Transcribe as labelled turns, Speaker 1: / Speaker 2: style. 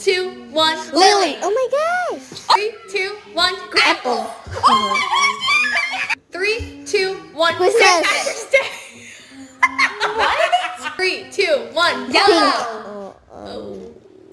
Speaker 1: two, one.
Speaker 2: Lily. Oh my gosh.
Speaker 1: Three, two, one.
Speaker 2: Apple.
Speaker 1: Three, two, one.
Speaker 2: Who's
Speaker 1: St.
Speaker 2: this?
Speaker 1: Patrick's what? Three, two, one.
Speaker 2: Pink.